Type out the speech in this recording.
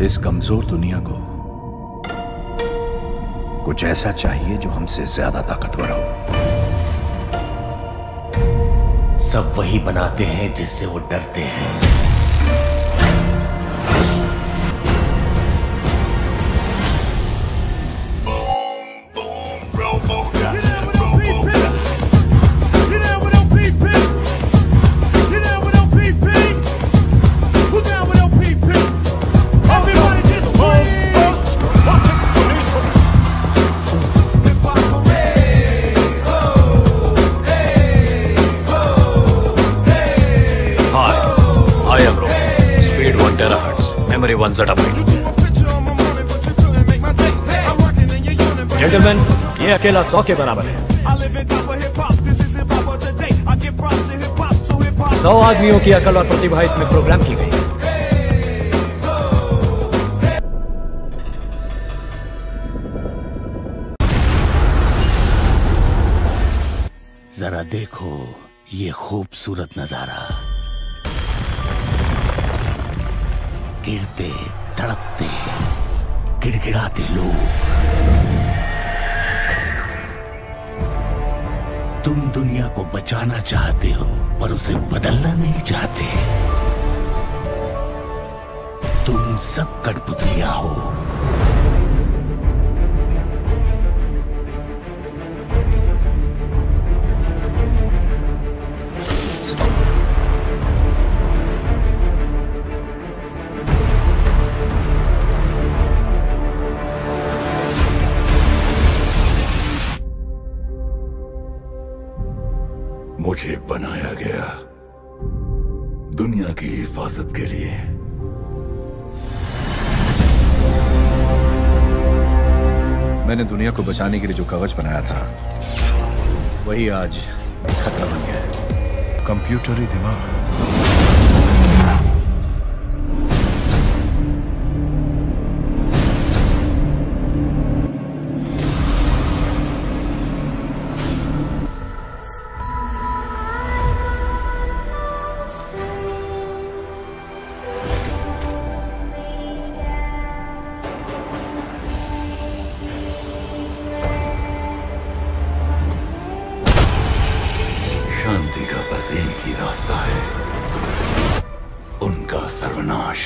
इस कमज़ोर दुनिया को कुछ ऐसा चाहिए जो हमसे ज़्यादा ताकतवर हो। सब वही बनाते हैं जिससे वो डरते हैं। Memory 1 zettabyte. जेंटलमैन ये अकेला सौ के बराबर है। सौ आदमियों की अकल और प्रतिभा इसमें प्रोग्राम की गई। है जरा देखो ये खूबसूरत नज़ारा। गिरते, तड़पते, गिड़गिड़ाते लोग। तुम दुनिया को बचाना चाहते हो, पर उसे बदलना नहीं चाहते। तुम सब कठपुतलियाँ हो। मुझे बनाया गया। दुनिया की हिफाजत के लिए। मैंने दुनिया को बचाने के लिए जो कवच बनाया था, वही आज खतरा बन गया कंप्यूटर ही दिमाग। बस एक ही रास्ता है। उनका सर्वनाश।